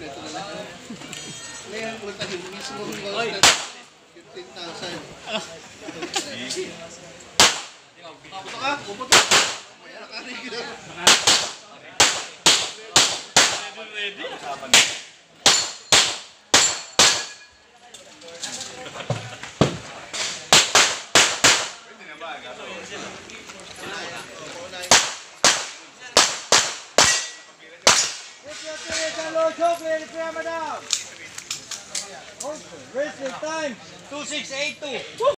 kompleto na lang. Ngayon, yung mismo yung Oy. 15,000. Pupunta ka? Pupunta ka? May nakarig na. Racing time. 2682.